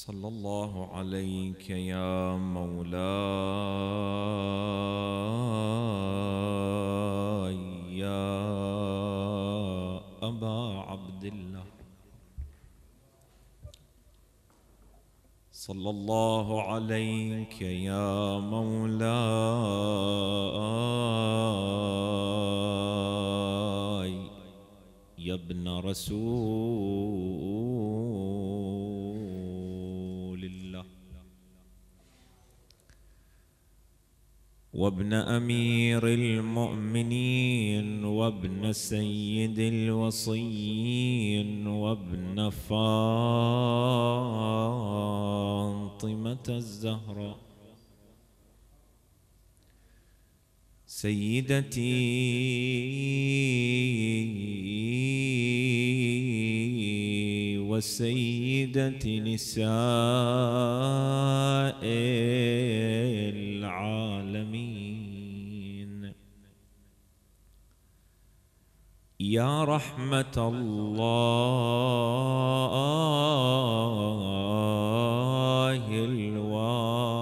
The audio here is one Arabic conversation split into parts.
صلى الله عليك يا مولاي يا أبا عبد الله. صلى الله عليك يا مولاي يا ابن رسول وابن أمير المؤمنين وابن سيد الوصيين وابن فاطمة الزهراء. سيدتي وسيدة نساء يا رحمة الله الواسعة.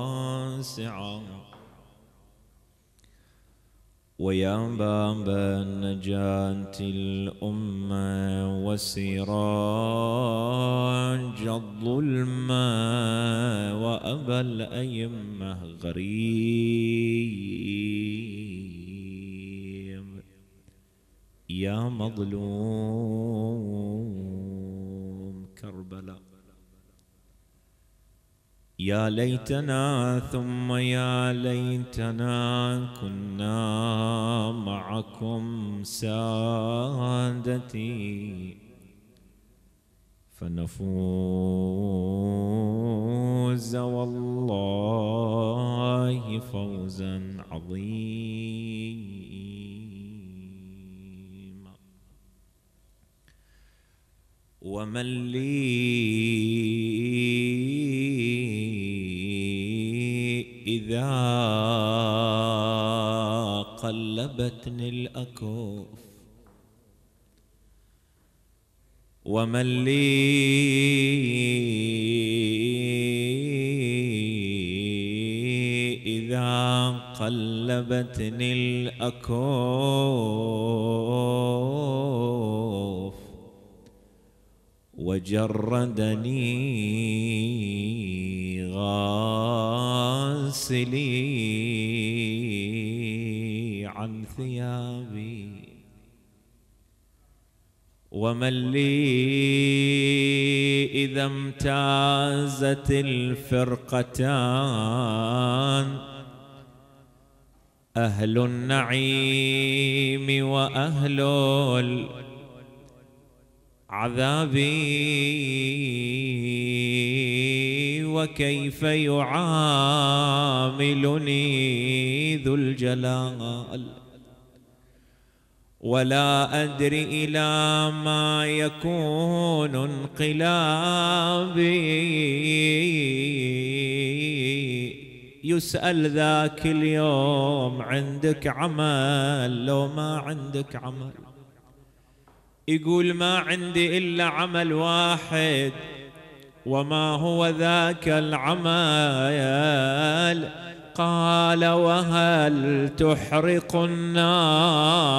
ويا باب نجاة الأمة وسراج الظلمة وأبا الأئمة غريب. يا مظلوم كربلاء. يا ليتنا ثم يا ليتنا كنا معكم سادتي. فنفوز والله فوزا عظيما. ومن لي إذا قلبتني الأكف ومن لي إذا قلبتني الأكف وجردني غاسلي عن ثيابي. ومن لي إذا امتازت الفرقتان أهل النعيم وأهل عذابي وكيف يعاملني ذو الجلال؟ ولا أدري إلى ما يكون انقلابي. يسأل ذاك اليوم عندك عمل لو ما عندك عمل. يقول ما عندي إلا عمل واحد وما هو ذاك العمل؟ قال وهل تحرق النار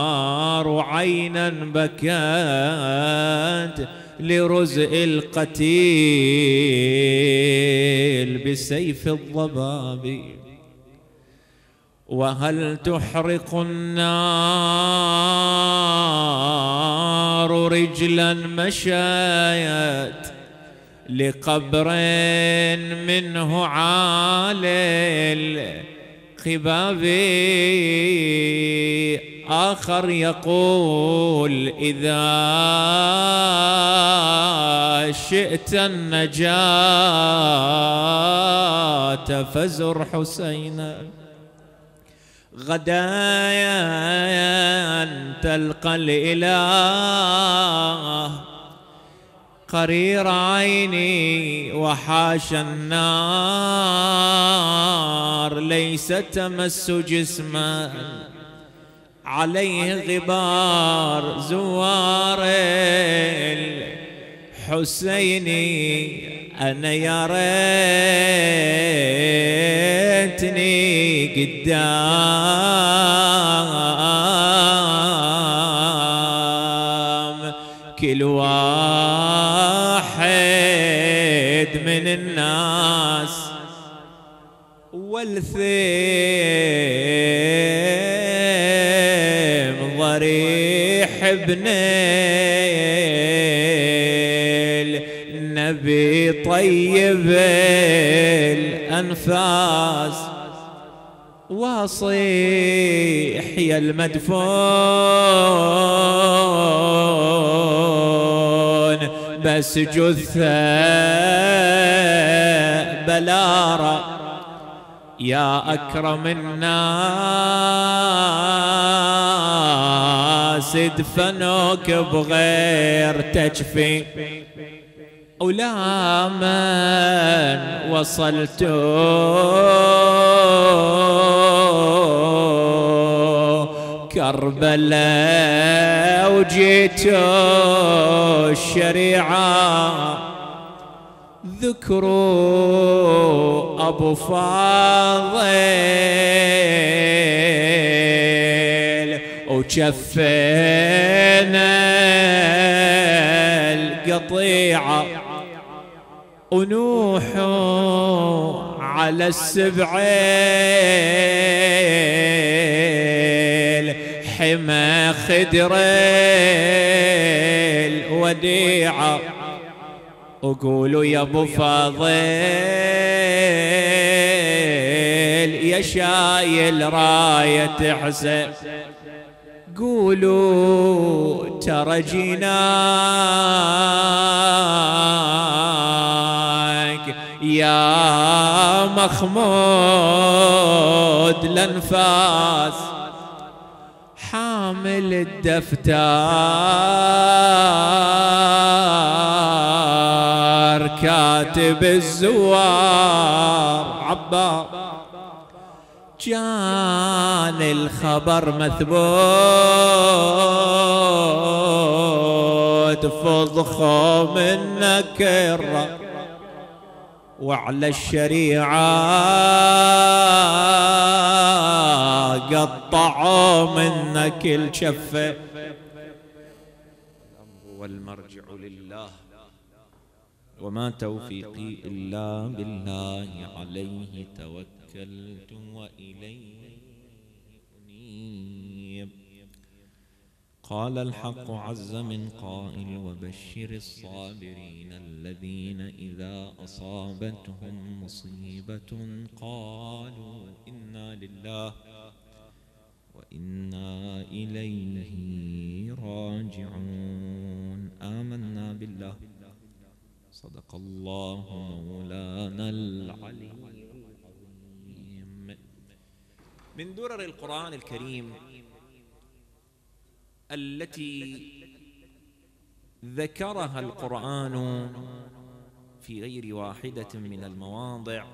عينا بكت لرزء القتيل بسيف الضباب؟ وهل تحرق النار رجلا مشايت لقبر منه عالي القباب آخر يقول إذا شئت النجاة فزر حسينا. غدايا تلقى الإله. قرير عيني وحاش النار ليس تمس جسما. عليه غبار زوار الحسيني أنا يا ريتني قدام. كل واحد من الناس والثيم ضريح ابن طيب الأنفاس واصيح يا المدفون. بس جثة بلارة يا أكرم الناس دفنوك بغير تجفي. ولا من وصلت كربلاء وجيت الشريعة. ذكروا أبو فاضل وشفينا القطيعة. ونوح على السبعين حمى خدر الوديعة. وقولوا يا أبو فاضل يا شايل راية حسين قولوا ترى جيناك يا مخمود الانفاس حامل الدفتر كاتب الزوار عبار. جان الخبر مثبوت فضخوا منك الرب وعلى الشريعة قطعوا منك الشفة والمرجع لله وما توفيقي إلا بالله عليه توكلت وإليه أنيب. قال الحق عز من قائل وبشر الصابرين الذين إذا أصابتهم مصيبة قالوا إنا لله وإنا إليه راجعون. آمنا بالله. صدق الله مولانا العلي. من درر القرآن الكريم التي ذكرها القرآن في غير واحدة من المواضع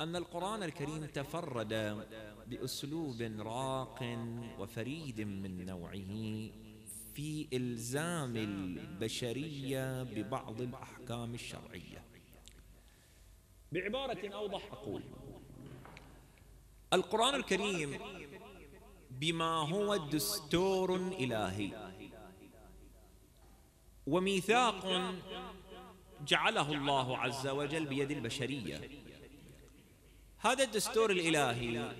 أن القرآن الكريم تفرد بأسلوب راق وفريد من نوعه في إلزام البشرية ببعض الأحكام الشرعية. بعبارة أوضح أقول القرآن الكريم بما هو دستور إلهي. وميثاق جعله الله عز وجل بيد البشرية. هذا الدستور الإلهي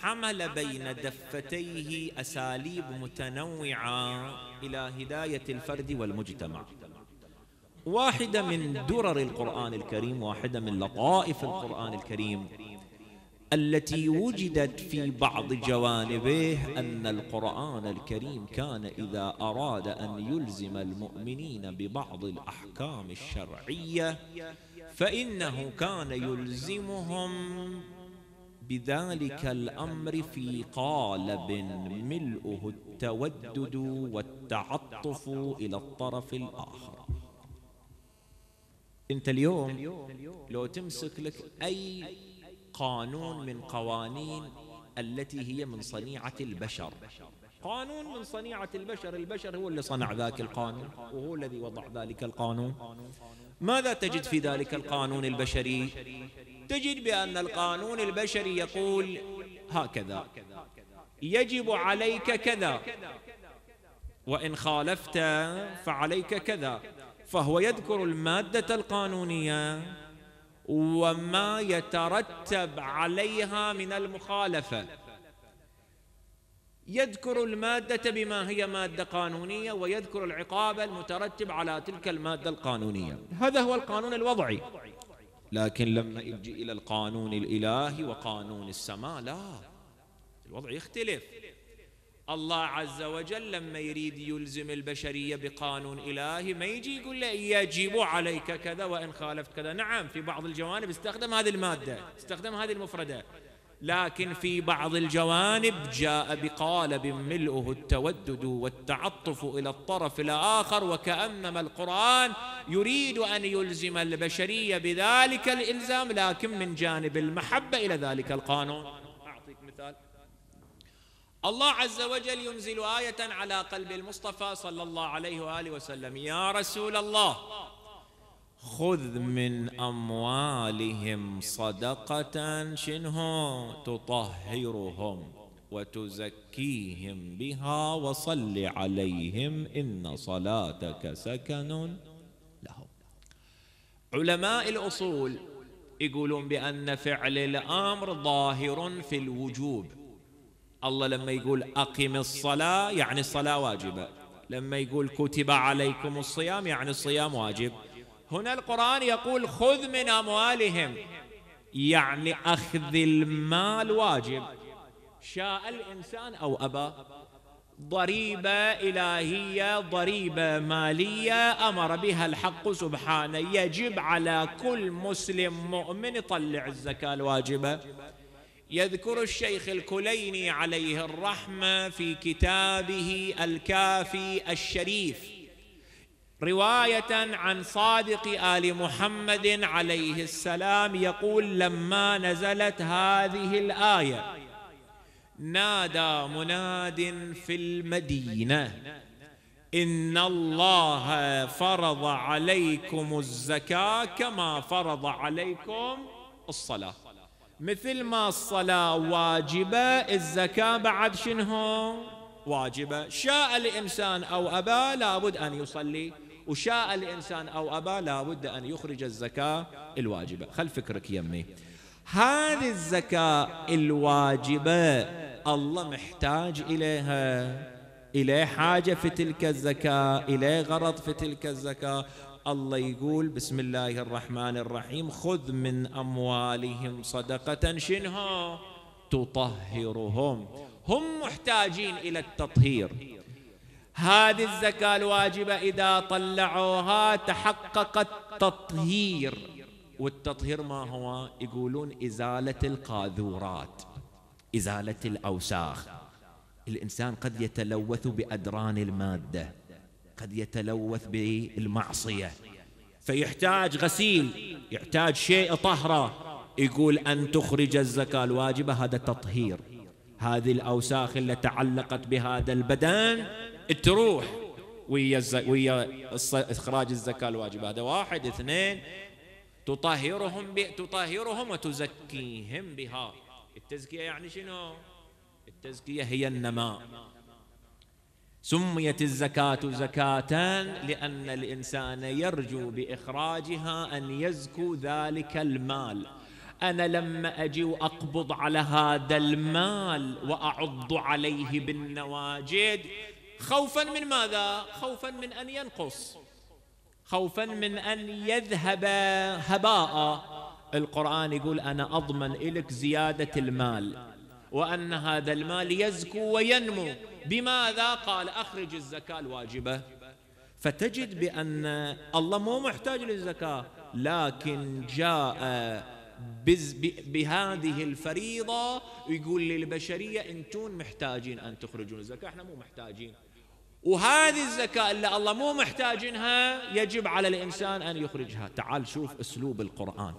حمل بين دفتيه أساليب متنوعة إلى هداية الفرد والمجتمع. واحدة من درر القرآن الكريم واحدة من لطائف القرآن الكريم. التي وجدت في بعض جوانبه أن القرآن الكريم كان إذا أراد أن يلزم المؤمنين ببعض الأحكام الشرعية فإنه كان يلزمهم بذلك الأمر في قالب ملؤه التودد والتعطف إلى الطرف الآخر. أنت اليوم لو تمسك لك أي قانون من قوانين التي هي من صنيعة البشر. قانون من صنيعة البشر البشر هو اللي صنع ذاك القانون وهو الذي وضع ذلك القانون. ماذا تجد في ذلك القانون البشري؟ تجد بأن القانون البشري يقول هكذا يجب عليك كذا وإن خالفت فعليك كذا فهو يذكر المادة القانونية وما يترتب عليها من المخالفة. يذكر المادة بما هي مادة قانونية ويذكر العقاب المترتب على تلك المادة القانونية. هذا هو القانون الوضعي. لكن لما يجي إلى القانون الإلهي وقانون السماء لا. الوضع يختلف. الله عز وجل لما يريد يلزم البشرية بقانون إلهي ما يجي يقول له يجب عليك كذا وإن خالفت كذا. نعم في بعض الجوانب استخدم هذه المادة استخدم هذه المفردة. لكن في بعض الجوانب جاء بقالب ملؤه التودد والتعطف إلى الطرف الآخر وكأنما القرآن يريد أن يلزم البشرية بذلك الإلزام لكن من جانب المحبة إلى ذلك القانون. أعطيك مثال. الله عز وجل ينزل آية على قلب المصطفى صلى الله عليه وآله وسلم. يا رسول الله خذ من أموالهم صدقة شنه تطهرهم وتزكيهم بها وصل عليهم إن صلاتك سكن لهم. علماء الأصول يقولون بأن فعل الأمر ظاهر في الوجوب. الله لما يقول أقم الصلاة يعني الصلاة واجبة. لما يقول كتب عليكم الصيام يعني الصيام واجب. هنا القرآن يقول خذ من أموالهم. يعني أخذ المال واجب. شاء الإنسان أو أبى. ضريبة إلهية ضريبة مالية أمر بها الحق سبحانه. يجب على كل مسلم مؤمن يطلع الزكاة الواجبة. يذكر الشيخ الكليني عليه الرحمة في كتابه الكافي الشريف رواية عن صادق آل محمد عليه السلام يقول لما نزلت هذه الآية نادى مناد في المدينة إن الله فرض عليكم الزكاة كما فرض عليكم الصلاة مثل ما الصلاة واجبة الزكاة بعد شنو؟ واجبة. شاء الإنسان أو أبى لابد أن يصلي وشاء الإنسان أو أبى لابد أن يخرج الزكاة الواجبة. خل فكرك يمي. هذه الزكاة الواجبة الله محتاج إليها. إليه حاجة في تلك الزكاة إليه غرض في تلك الزكاة. الله يقول بسم الله الرحمن الرحيم خذ من أموالهم صدقة شنها تطهرهم. هم محتاجين إلى التطهير. هذه الزكاة الواجبة إذا طلعوها تحقق التطهير والتطهير ما هو؟ يقولون إزالة القاذورات إزالة الأوساخ. الإنسان قد يتلوث بأدران المادة. قد يتلوث بالمعصية. فيحتاج غسيل يحتاج شيء طهرة. يقول أن تخرج الزكاة الواجبة هذا تطهير. هذه الأوساخ اللي تعلقت بهذا البدن تروح ويا ويا إخراج الزكاة الواجبه هذا واحد. اثنين تطهرهم. تطهرهم وتزكيهم بها. التزكية يعني شنو؟ التزكية هي النماء. سميت الزكاة زكاة لأن الإنسان يرجو بإخراجها أن يزكو ذلك المال. أنا لما أجي وأقبض على هذا المال وأعض عليه بالنواجد خوفا من ماذا؟ خوفا من أن ينقص. خوفا من أن يذهب هباء. القرآن يقول أنا أضمن لك زيادة المال وأن هذا المال يزكو وينمو. بماذا قال أخرج الزكاة الواجبة؟ فتجد بأن الله مو محتاج للزكاة لكن جاء بهذه الفريضة يقول للبشرية أنتم محتاجين أن تخرجون الزكاة إحنا مو محتاجين. وهذه الزكاة اللي الله مو محتاجينها يجب على الإنسان أن يخرجها. تعال شوف أسلوب القرآن.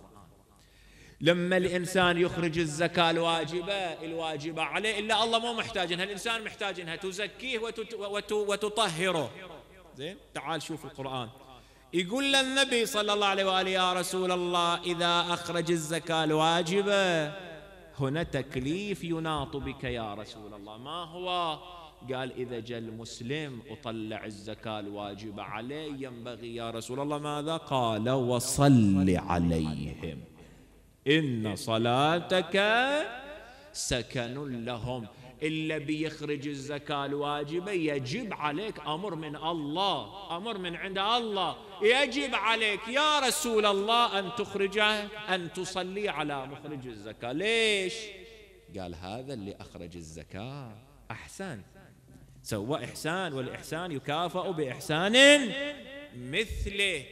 لما الإنسان يخرج الزكاة الواجبة الواجبة عليه إلا الله مو محتاج إنها الإنسان محتاج إنها تزكيه وتطهره. زين؟ تعال شوف القرآن. يقول للنبي صلى الله عليه وآله يا رسول الله إذا أخرج الزكاة الواجبة هنا تكليف يناط بك يا رسول الله. ما هو؟ قال إذا جاء المسلم أطلع الزكاة الواجبة عليه ينبغي يا رسول الله ماذا؟ قال وصل عليهم. إن صلاتك سكن لهم. إلا بيخرج الزكاة الواجبة يجب عليك أمر من الله أمر من عند الله. يجب عليك يا رسول الله أن تخرجه أن تصلي على مخرج الزكاة. ليش؟ قال هذا اللي أخرج الزكاة. أحسن. سوى إحسان والإحسان يكافأ بإحسان مثله.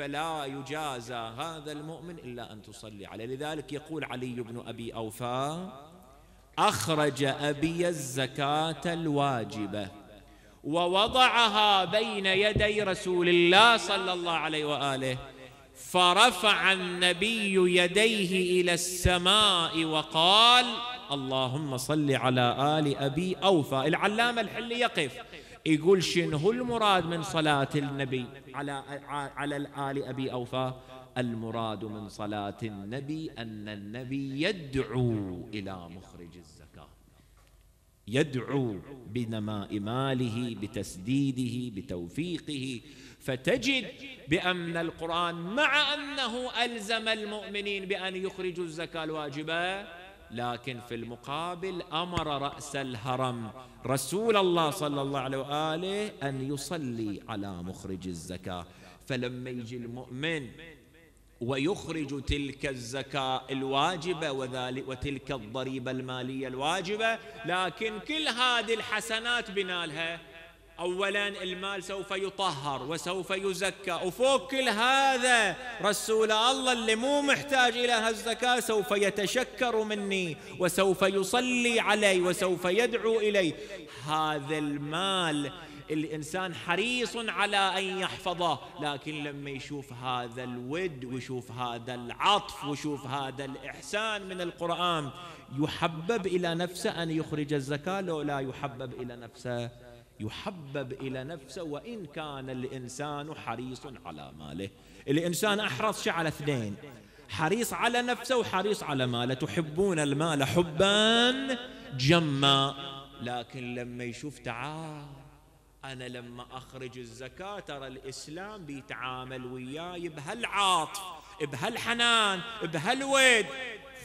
فلا يجازى هذا المؤمن إلا أن تصلي عليه. لذلك يقول علي بن أبي أوفى أخرج أبي الزكاة الواجبة ووضعها بين يدي رسول الله صلى الله عليه وآله فرفع النبي يديه إلى السماء وقال اللهم صل على آل أبي أوفى. العلامة الحلي يقف. يقول شنو المراد من صلاة النبي؟ على على الآل أبي أوفى المراد من صلاة النبي أن النبي يدعو إلى مخرج الزكاة. يدعو بنماء ماله بتسديده بتوفيقه. فتجد بأن القرآن مع أنه ألزم المؤمنين بأن يخرجوا الزكاة الواجبة. لكن في المقابل أمر رأس الهرم. رسول الله صلى الله عليه وآله أن يصلي على مخرج الزكاة. فلما يجي المؤمن ويخرج تلك الزكاة الواجبة وذلك وتلك الضريبة المالية الواجبة لكن كل هذه الحسنات بنالها. اولا المال سوف يطهر وسوف يزكى. وفوق كل هذا رسول الله اللي مو محتاج إلى الزكاه سوف يتشكر مني وسوف يصلي علي وسوف يدعو إلي. هذا المال الإنسان حريص على أن يحفظه لكن لما يشوف هذا الود ويشوف هذا العطف ويشوف هذا الإحسان من القرآن يحبب إلى نفسه أن يخرج الزكاة لو لا يحبب إلى نفسه. يحبب إلى نفسه وإن كان الإنسان حريص على ماله. الإنسان أحرص على اثنين حريص على نفسه وحريص على ماله. تحبون المال حبا جما. لكن لما يشوف تعال أنا لما أخرج الزكاة ترى الإسلام بيتعامل وياي بهالعاطف بهالحنان بهالود.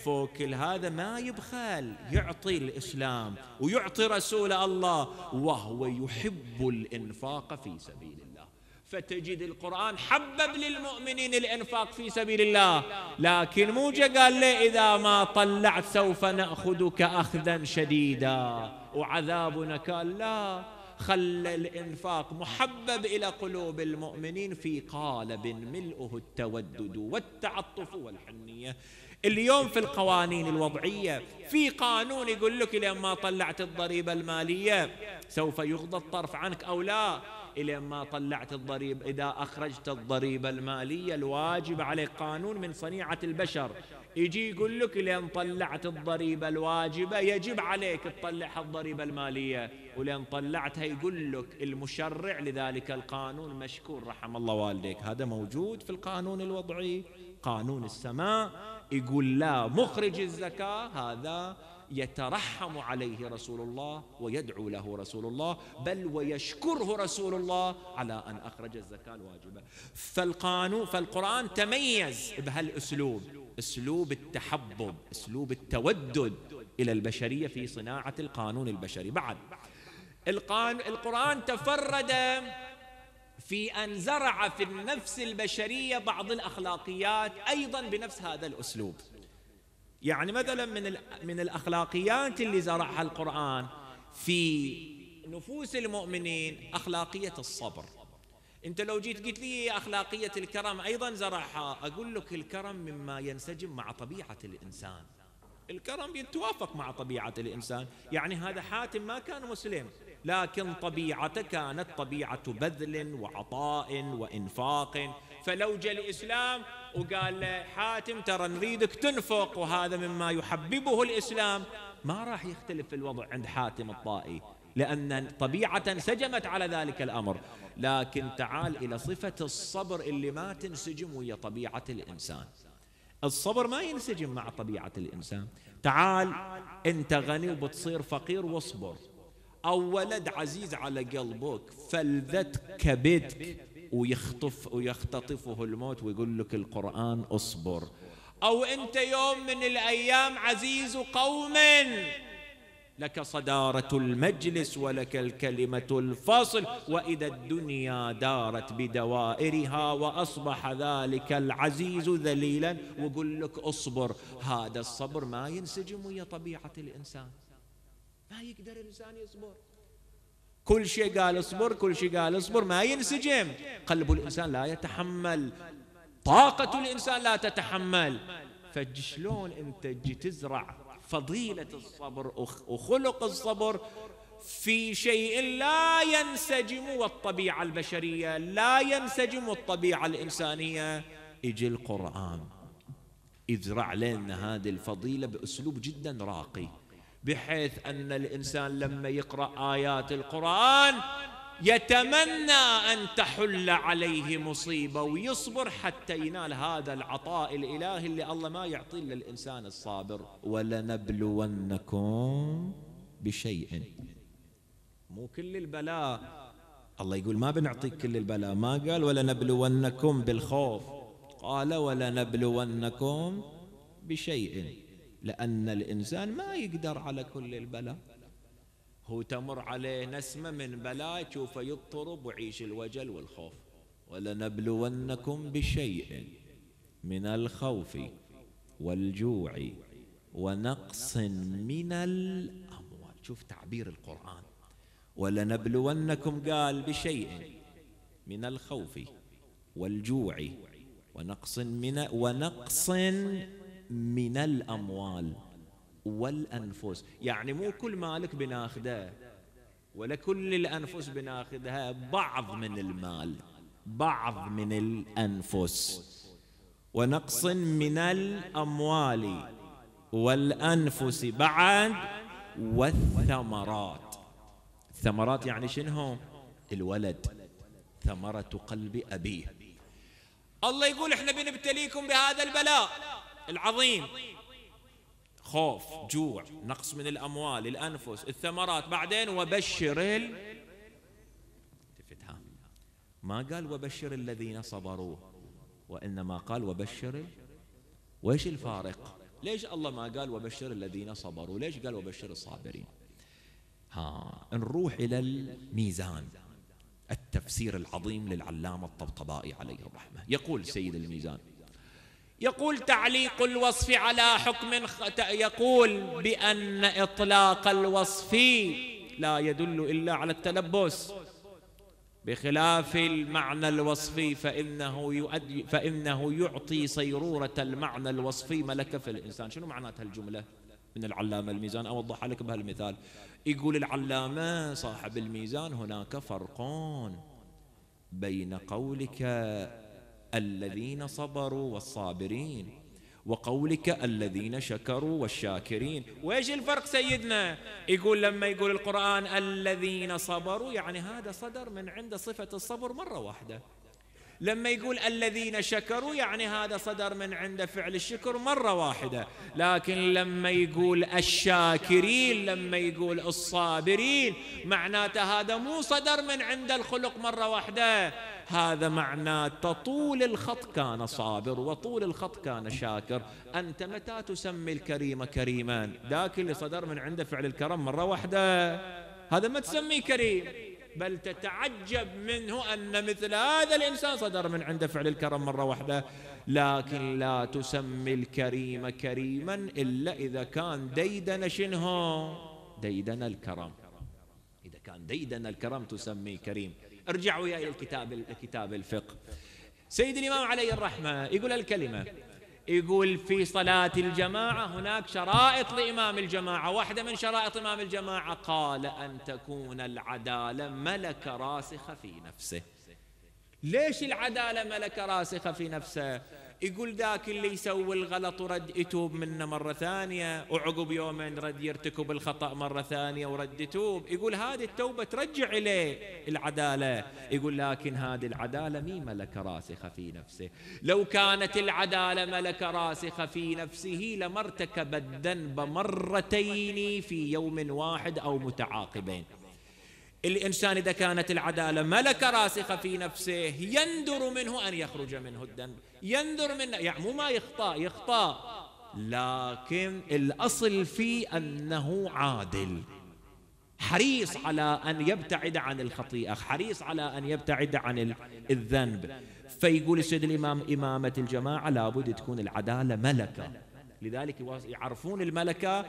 فوق كل هذا ما يبخل يعطي الإسلام ويعطي رسول الله وهو يحب الإنفاق في سبيل الله. فتجد القرآن حبب للمؤمنين الإنفاق في سبيل الله. لكن مو قال له إذا ما طلعت سوف نأخذك أخذا شديدا وعذابنا قال لا. خلى الإنفاق محبب إلى قلوب المؤمنين في قالب ملؤه التودد والتعطف والحنية. اليوم في القوانين الوضعية في قانون يقول لك لما طلعت الضريبة المالية سوف يغضى الطرف عنك أو لا؟ إلى ما طلعت الضريبة إذا أخرجت الضريبة المالية الواجب عليك قانون من صنيعة البشر. يجي يقول لك لين طلعت الضريبة الواجبة يجب عليك تطلع الضريبة المالية. ولين طلعتها يقول لك المشرع لذلك القانون مشكور رحم الله والديك. هذا موجود في القانون الوضعي. قانون السماء يقول لا مخرج الزكاة هذا يترحم عليه رسول الله ويدعو له رسول الله بل ويشكره رسول الله على أن أخرج الزكاة الواجبة. فالقانون فالقرآن تميز بهالأسلوب أسلوب التحبب أسلوب التودد إلى البشرية في صناعة القانون البشري. بعد القرآن تفرد في أن زرع في النفس البشرية بعض الأخلاقيات أيضا بنفس هذا الأسلوب. يعني مثلا من من الأخلاقيات اللي زرعها القرآن في نفوس المؤمنين أخلاقية الصبر. أنت لو جيت قلت لي أخلاقية الكرم أيضا زرعها أقول لك الكرم مما ينسجم مع طبيعة الإنسان. الكرم يتوافق مع طبيعة الإنسان. يعني هذا حاتم ما كان مسلم. لكن طبيعته كانت طبيعة بذل وعطاء وإنفاق. فلو جاء الإسلام وقال له حاتم ترى نريدك تنفق وهذا مما يحببه الإسلام. ما راح يختلف الوضع عند حاتم الطائي لأن طبيعة انسجمت على ذلك الأمر. لكن تعال إلى صفة الصبر اللي ما تنسجم ويا طبيعة الإنسان. الصبر ما ينسجم مع طبيعة الإنسان. تعال أنت غني وبتصير فقير واصبر. أو ولد عزيز على قلبك فلذت كبدك ويخطف ويختطفه الموت ويقول لك القرآن اصبر. أو أنت يوم من الأيام عزيز قوم لك صدارة المجلس ولك الكلمة الفصل وإذا الدنيا دارت بدوائرها وأصبح ذلك العزيز ذليلا وقل لك أصبر هذا الصبر ما ينسجم ويا طبيعة الإنسان. ما يقدر الإنسان يصبر. كل شيء قال اصبر كل شيء قال اصبر ما ينسجم. قلب الإنسان لا يتحمل. طاقة الإنسان لا تتحمل. فشلون أنت تزرع فضيلة الصبر وخلق الصبر؟ في شيء لا ينسجم والطبيعة البشرية لا ينسجم والطبيعة الإنسانية. يجي القرآن. يزرع لنا هذه الفضيلة بأسلوب جدا راقي. بحيث أن الإنسان لما يقرأ آيات القرآن يتمنى أن تحل عليه مصيبة ويصبر حتى ينال هذا العطاء الإلهي اللي الله ما يعطيه للإنسان الصابر. ولنبلونكم بشيء. مو كل البلاء. الله يقول ما بنعطيك كل البلاء. ما قال ولنبلونكم بالخوف. قال ولنبلونكم بشيء. لأن الإنسان ما يقدر على كل البلاء. هو تمر عليه نسمة من بلاء تشوفه يضطرب ويعيش الوجل والخوف. ولنبلونكم بشيء من الخوف والجوع ونقص من الأموال. شوف تعبير القرآن. ولنبلونكم قال بشيء من الخوف والجوع ونقص من ونقص من الأموال والأنفس. يعني مو كل مالك بناخذه ولا كل الأنفس بناخذها بعض من المال بعض من الأنفس. ونقص من الأموال والأنفس بعد والثمرات. الثمرات يعني شنو؟ الولد. ثمرة قلب أبيه. الله يقول إحنا بنبتليكم بهذا البلاء. العظيم. خوف جوع نقص من الأموال الأنفس الثمرات. بعدين وبشر ال... ما قال وبشر الذين صبروا وإنما قال وبشر وإيش الفارق؟ ليش الله ما قال وبشر الذين صبروا؟ ليش قال وبشر الصابرين؟ ها نروح إلى الميزان. التفسير العظيم للعلامة الطبطبائي عليه الرحمة. يقول سيد الميزان يقول تعليق الوصف على حكم يقول بأن إطلاق الوصف لا يدل إلا على التلبس. بخلاف المعنى الوصفي فإنه يؤدي فإنه يعطي صيرورة المعنى الوصفي ملكة في الإنسان. شنو معنات هالجملة من العلامة الميزان أوضح لك بهالمثال. يقول العلامة صاحب الميزان هناك فرقون بين قولك الذين صبروا والصابرين وقولك الذين شكروا والشاكرين. وايش الفرق سيدنا؟ يقول لما يقول القرآن الذين صبروا يعني هذا صدر من عند صفة الصبر مرة واحدة. لما يقول الذين شكروا يعني هذا صدر من عند فعل الشكر مرة واحدة. لكن لما يقول الشاكرين لما يقول الصابرين معناته هذا مو صدر من عند الخلق مرة واحدة. هذا معناته طول الخط كان صابر وطول الخط كان شاكر. أنت متى تسمي الكريم كريما ذاك اللي صدر من عنده فعل الكرم مرة واحدة. هذا ما تسميه كريم. بل تتعجب منه أن مثل هذا الإنسان صدر من عنده فعل الكرم مرة واحدة. لكن لا تسمي الكريم كريما إلا إذا كان ديدن شنه ديدن الكرم. إذا كان ديدن الكرم تسميه كريم. ارجعوا وياي الكتاب الكتاب الفقه. سيد الإمام عليه الرحمة يقول الكلمة. يقول في صلاة الجماعة هناك شرائط لإمام الجماعة. واحدة من شرائط إمام الجماعة قال أن تكون العدالة ملك راسخة في نفسه. ليش العدالة ملكة راسخة في نفسه؟ يقول ذاك اللي يسوي الغلط ورد يتوب منه مرة ثانية وعقب يومين رد يرتكب الخطأ مرة ثانية ورد يتوب. يقول هذه التوبة ترجع إليه العدالة. يقول لكن هذه العدالة مي ملكة راسخة في نفسه. لو كانت العدالة ملكة راسخة في نفسه لما ارتكب الذنب مرتين في يوم واحد أو متعاقبين. الإنسان إذا كانت العدالة ملكة راسخة في نفسه يندر منه أن يخرج منه الذنب. يندر منه يعني مو ما يخطأ يخطأ. لكن الأصل فيه أنه عادل. حريص على أن يبتعد عن الخطيئة حريص على أن يبتعد عن الذنب. فيقول السيد الإمام إمامة الجماعة لابد تكون العدالة ملكة. لذلك يعرفون الملكة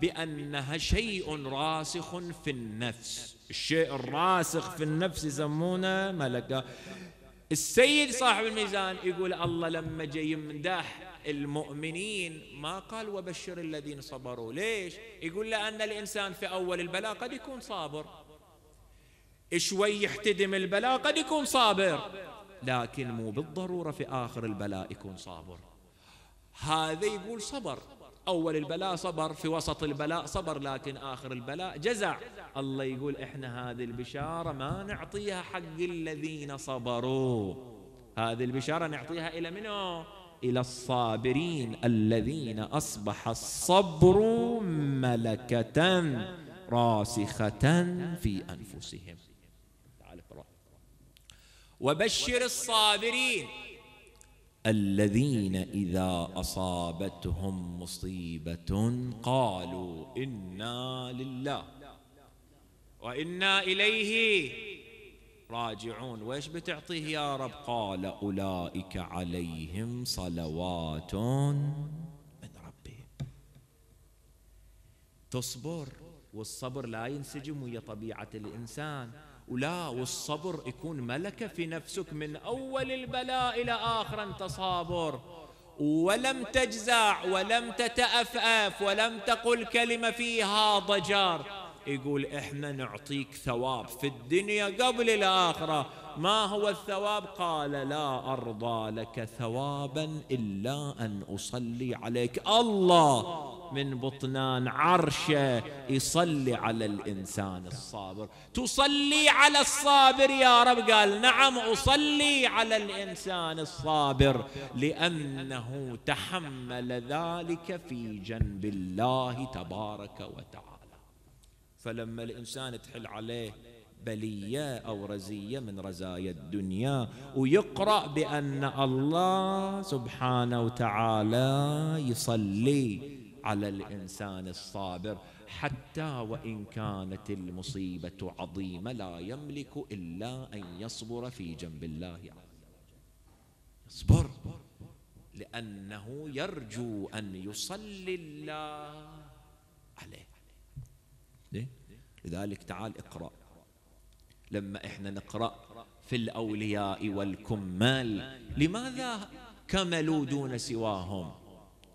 بأنها شيء راسخ في النفس. الشيء الراسخ في النفس يسمونه ملكة. السيد صاحب الميزان يقول الله لما جاي يمدح المؤمنين ما قال وبشر الذين صبروا. ليش؟ يقول لأن الإنسان في أول البلاء قد يكون صابر. شوي يحتدم البلاء قد يكون صابر لكن مو بالضرورة في آخر البلاء يكون صابر. هذا يقول صبر. أول البلاء صبر في وسط البلاء صبر لكن آخر البلاء جزع. الله يقول إحنا هذه البشارة ما نعطيها حق الذين صبروا. هذه البشارة نعطيها إلى منه إلى الصابرين الذين أصبح الصبر ملكة راسخة في أنفسهم. وبشر الصابرين. الذين إذا أصابتهم مصيبة قالوا إنا لله وإنا إليه راجعون. ويش بتعطيه يا رب؟ قال أولئك عليهم صلوات من ربهم. تصبر والصبر لا ينسجم ويا طبيعة الإنسان. ولا والصبر يكون ملكة في نفسك من أول البلاء إلى آخر أنت صابر ولم تجزع ولم تتأفأف ولم تقل كلمة فيها ضجار. يقول إحنا نعطيك ثواب في الدنيا قبل الآخرة. ما هو الثواب؟ قال لا أرضى لك ثوابا إلا أن أصلي عليك. الله من بطنان عرشه يصلي على الإنسان الصابر. تصلي على الصابر يا رب؟ قال نعم أصلي على الإنسان الصابر لأنه تحمل ذلك في جنب الله تبارك وتعالى. فلما الإنسان تحل عليه بلية أو رزية من رزايا الدنيا ويقرأ بأن الله سبحانه وتعالى يصلي على الإنسان الصابر حتى وإن كانت المصيبة عظيمة لا يملك إلا أن يصبر في جنب الله يصبر لأنه يرجو أن يصلي الله عليه. لذلك تعال اقرأ. لما إحنا نقرأ في الأولياء والكمال لماذا كملوا دون سواهم؟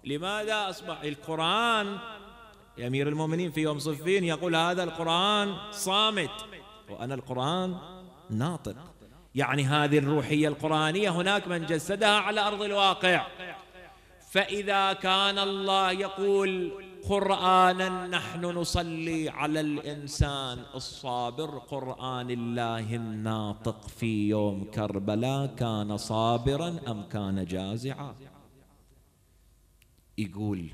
لماذا أصبح القرآن؟ أمير المؤمنين في يوم صفين يقول هذا القرآن صامت وأنا القرآن ناطق. يعني هذه الروحية القرآنية هناك من جسدها على أرض الواقع. فإذا كان الله يقول قرانا نحن نصلي على الإنسان الصابر. قرآن الله الناطق في يوم كربلاء كان صابرا أم كان جازعا؟ يقول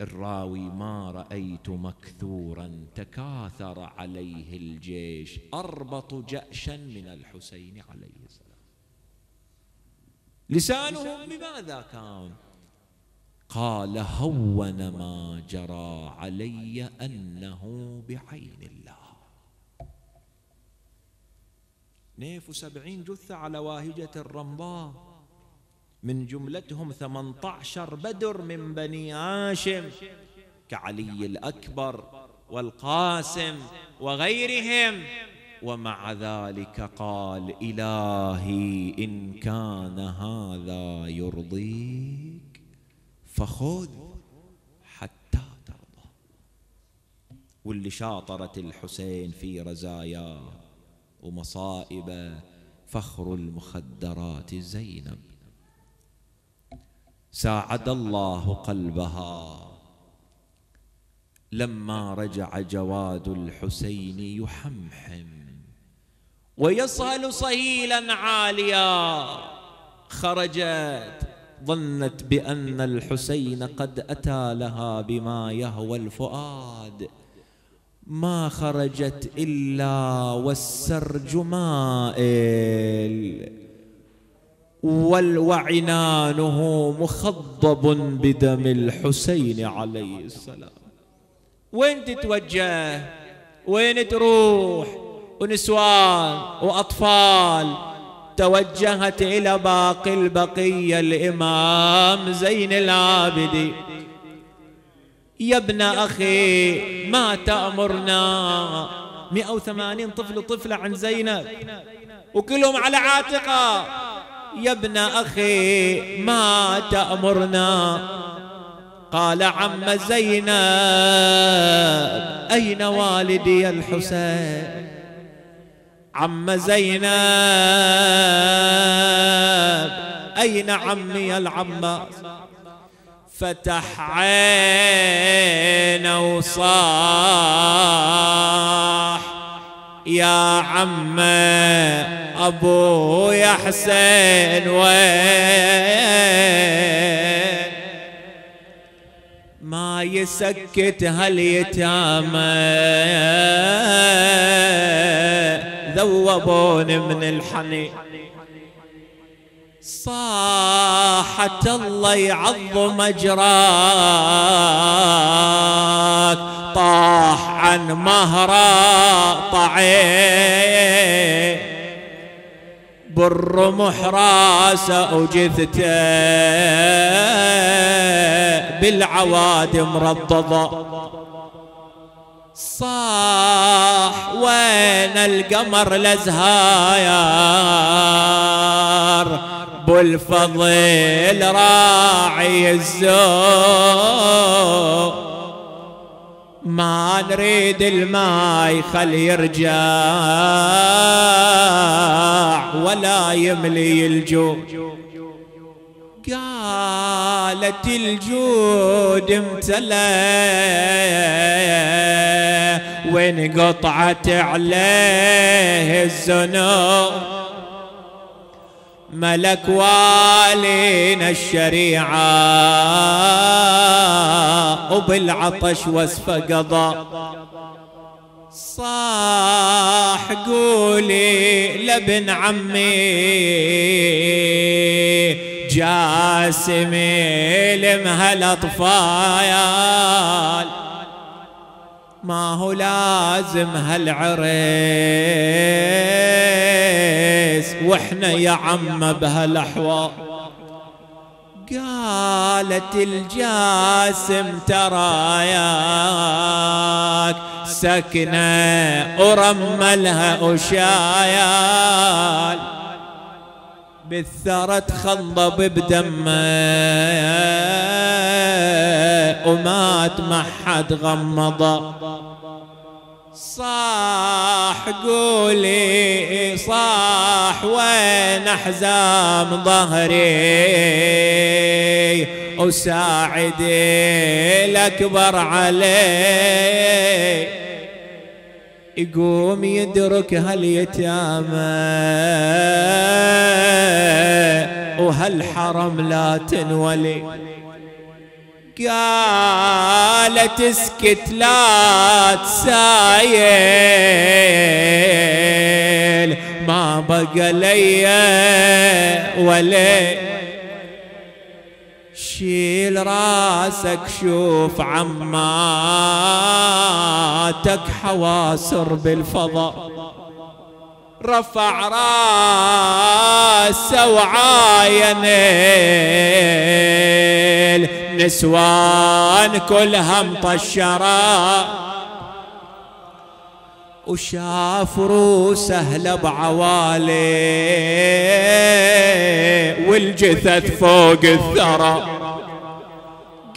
الراوي ما رأيت مكثورا تكاثر عليه الجيش أربط جاشا من الحسين عليه السلام. لسانه بماذا كان؟ قال هون ما جرى علي أنه بعين الله. نيف وسبعين جثة على واهجة الرمضاء. من جملتهم ثمانية عشر بدر من بني هاشم كعلي الأكبر والقاسم وغيرهم. ومع ذلك قال إلهي إن كان هذا يرضيك فخذ حتى ترضى. واللي شاطرت الحسين في رزاياه ومصائبه فخر المخدرات زينب. ساعد الله قلبها لما رجع جواد الحسين يحمحم. ويصهل صهيلا عاليا. خرجت ظنت بأن الحسين قد أتى لها بما يهوى الفؤاد. ما خرجت إلا والسرج مائل. وعنانه مخضب بدم الحسين عليه السلام. وين تتوجه؟ وين تروح؟ ونسوان وأطفال توجهت إلى باقي البقية الإمام زين العابدين يا ابن أخي ما تأمرنا؟ 180 طفل طفلة عن زينب وكلهم على عاتقة. يا ابن أخي ما تأمرنا؟ قال عم زينب أين والدي الحسين؟ عم زينب. أين عمي العباس فتح عينه وصاح. يا عم أبو يا حسين وين؟ ما يسكت هاليتامى ذوبون من الحنين صاحت الله يعظم اجراك طاح عن مهرا طعين بالرمح راسه وجثته بالعوادم رضضه صاح وين القمر لزهايار أبو الفضيل راعي الزور ما نريد الماي خل يرجع ولا يملي الجوع. قالت الجود امتلى وين قطعت عليه الزنوب ملك والينا الشريعة. وبالعطش وسف قضى صاح قولي لابن عمي. جاسمي لمها الاطفال ما هو لازم هالعريس وإحنا يا عم بهالأحوال. قالت الجاسم تراياك سكنة ورملها أشايال بالثرى تخضب بدمه ومات ما حد غمضه. صاح قولي صاح وين أحزام ظهري؟ وساعدي الأكبر علي. يقوم يدرك هاليتامى وهالحرم لا تنولي. قالت اسكت لا تسايل ما بقى لي ولي شيل راسك شوف عماتك حواسر بالفضاء. رفع راسه وعاين النسوان كلها مطشرة وشاف روسه بعوالي والجثث فوق الثرى.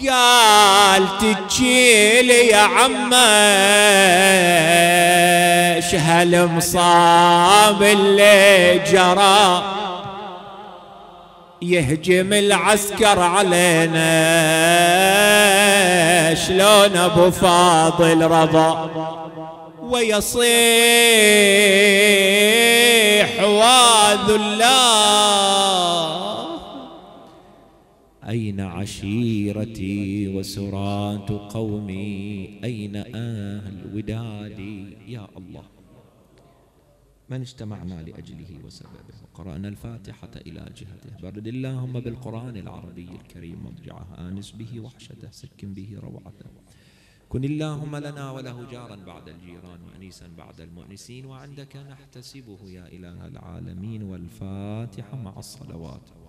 قال تجيلي يا عمة هالمصاب اللي جرى. يهجم العسكر علينا شلون أبو فاضل رضى؟ ويصيح واذ أين عشيرتي وسرات قومي؟ أين أهل ودادي؟ يا الله. من اجتمعنا لأجله وسببه؟ وقرأنا الفاتحة إلى جهته. برد اللهم بالقرآن العربي الكريم مضجعه آنس به وحشته سكن به روعته. كن اللهم لنا وله جارا بعد الجيران وأنيسا بعد المؤنسين وعندك نحتسبه يا إله العالمين والفاتحة مع الصلوات.